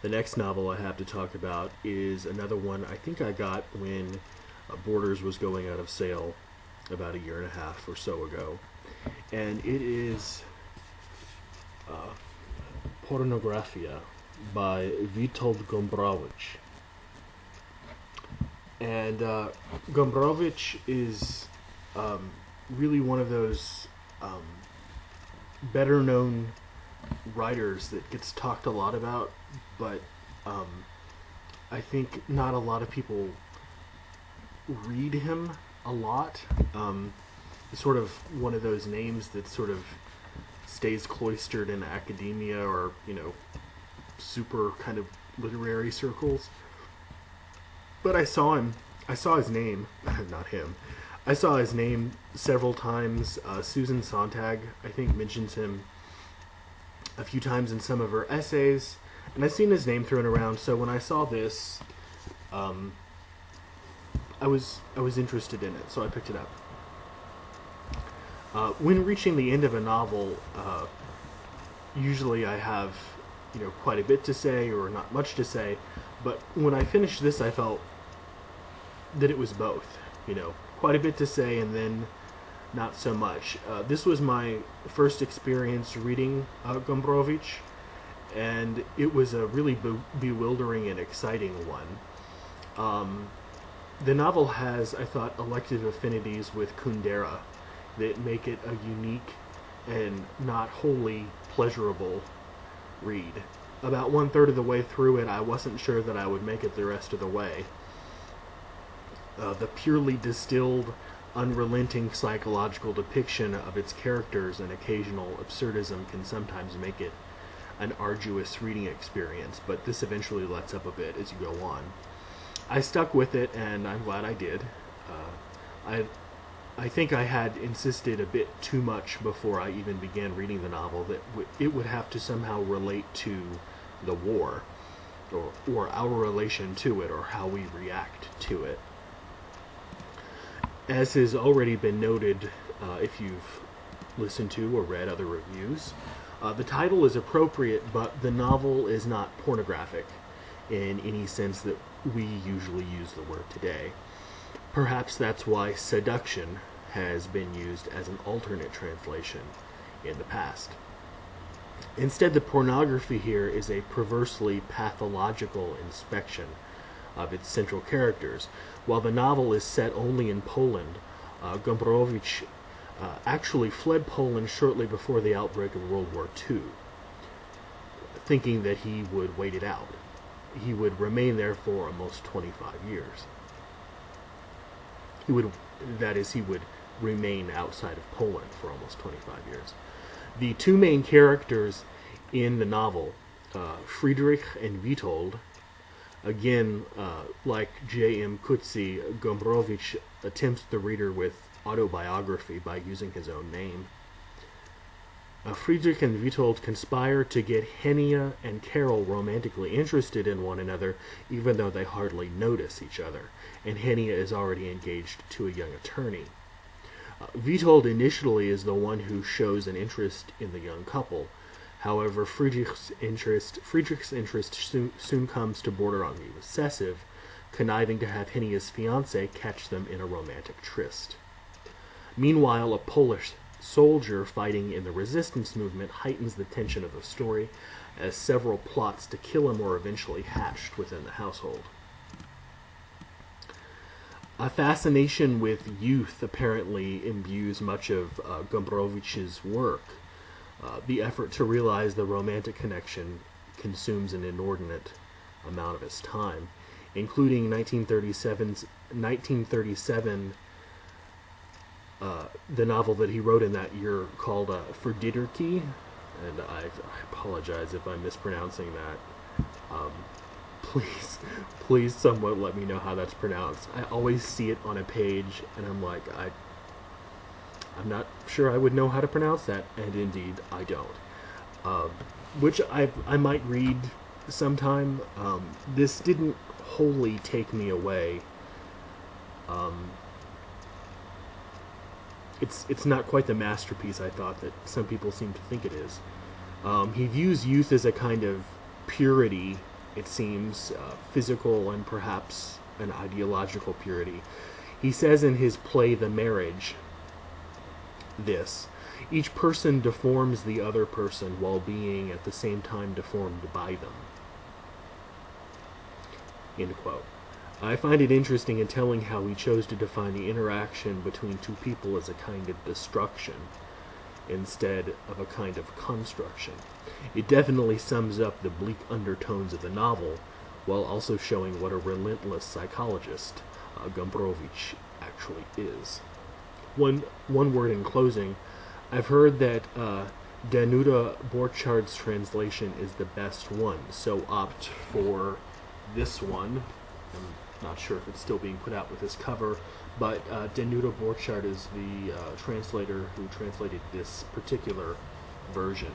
The next novel I have to talk about is another one I think I got when uh, Borders was going out of sale about a year and a half or so ago. And it is uh, by Witold Gombrowicz. And uh, Gombrowicz is um, really one of those um, better known writers that gets talked a lot about, but um, I think not a lot of people read him a lot. Um, sort of one of those names that sort of stays cloistered in academia or you know super kind of literary circles. But I saw him. I saw his name, not him. I saw his name several times. Uh, Susan Sontag, I think, mentions him a few times in some of her essays, and I've seen his name thrown around. So when I saw this, um, I was I was interested in it, so I picked it up. Uh, when reaching the end of a novel, uh, usually I have you know quite a bit to say or not much to say, but when I finished this, I felt that it was both. You know, quite a bit to say, and then not so much. Uh, this was my first experience reading uh, Gombrowicz, and it was a really be- bewildering and exciting one. Um, the novel has, I thought, elective affinities with Kundera that make it a unique and not wholly pleasurable read. About one third of the way through it, I wasn't sure that I would make it the rest of the way. Uh, the purely distilled, unrelenting psychological depiction of its characters and occasional absurdism can sometimes make it an arduous reading experience, but this eventually lets up a bit as you go on. I stuck with it, and I'm glad I did. Uh, I, I think I had insisted a bit too much before I even began reading the novel that w- it would have to somehow relate to the war, or, or our relation to it, or how we react to it. As has already been noted, uh, if you've listened to or read other reviews, uh, the title is appropriate, but the novel is not pornographic in any sense that we usually use the word today. Perhaps that's why seduction has been used as an alternate translation in the past. Instead, the pornography here is a perversely pathological inspection of its central characters. While the novel is set only in Poland, uh, Gombrowicz uh, actually fled Poland shortly before the outbreak of World War II, thinking that he would wait it out. He would remain there for almost 25 years. He would, that is, he would remain outside of Poland for almost 25 years. The two main characters in the novel, uh, Friedrich and Witold, again, uh, like J.M. Coetzee, Gombrowicz attempts the reader with autobiography by using his own name. Uh, Friedrich and Witold conspire to get Henia and Karol romantically interested in one another, even though they hardly notice each other, and Henia is already engaged to a young attorney. Uh, Witold initially is the one who shows an interest in the young couple. However, Friedrich's interest, Friedrich's interest soon, soon comes to border on the obsessive, conniving to have Henia's fiancé catch them in a romantic tryst. Meanwhile, a Polish soldier fighting in the resistance movement heightens the tension of the story as several plots to kill him are eventually hatched within the household. A fascination with youth apparently imbues much of uh, Gombrowicz's work. Uh, the effort to realize the romantic connection consumes an inordinate amount of his time, including 1937's 1937 uh, the novel that he wrote in that year called uh, Ferdydurke, and I, I, apologize if I'm mispronouncing that. Um, please, please, someone let me know how that's pronounced. I always see it on a page, and I'm like, I, I'm not sure I would know how to pronounce that, and indeed I don't. Um, which I I might read sometime. Um, this didn't wholly take me away. Um, it's it's not quite the masterpiece I thought that some people seem to think it is. Um, he views youth as a kind of purity it seems, uh, physical and perhaps an ideological purity. He says in his play The Marriage this each person deforms the other person while being at the same time deformed by them. End quote. I find it interesting and telling how he chose to define the interaction between two people as a kind of destruction instead of a kind of construction. It definitely sums up the bleak undertones of the novel while also showing what a relentless psychologist uh, Gombrowicz actually is. One, one word in closing I've heard that uh, Danuta Borchardt's translation is the best one, so opt for this one. I'm not sure if it's still being put out with this cover, but uh, Danuta Borchardt is the uh, translator who translated this particular version.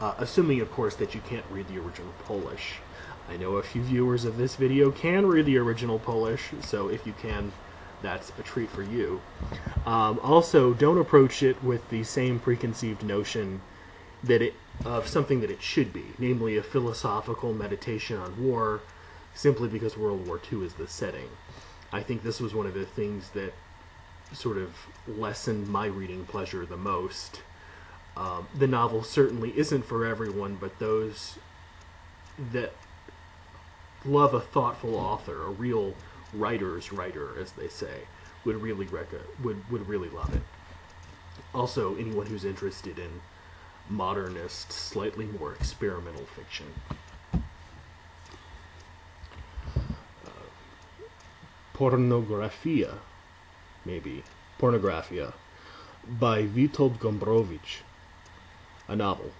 Uh, assuming, of course, that you can't read the original Polish. I know a few viewers of this video can read the original Polish, so if you can, that's a treat for you. Um, also, don't approach it with the same preconceived notion that it of something that it should be, namely a philosophical meditation on war, simply because World War II is the setting. I think this was one of the things that sort of lessened my reading pleasure the most. Um, the novel certainly isn't for everyone, but those that love a thoughtful author, a real writer's writer, as they say, would really rec- would would really love it. Also, anyone who's interested in modernist, slightly more experimental fiction. Uh, Pornografia, maybe Pornographia, by Witold Gombrowicz, a novel.